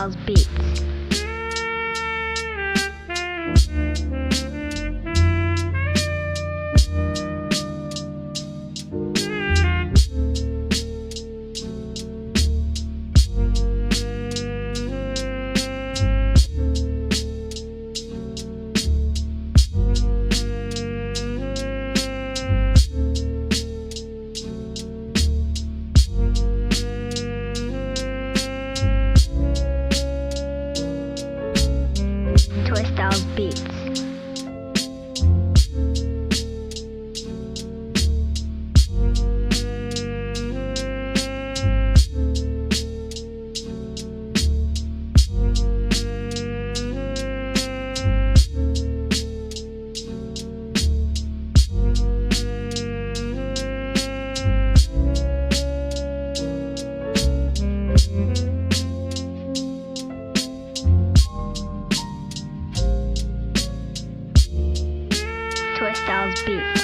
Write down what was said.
Styles Beats. speak.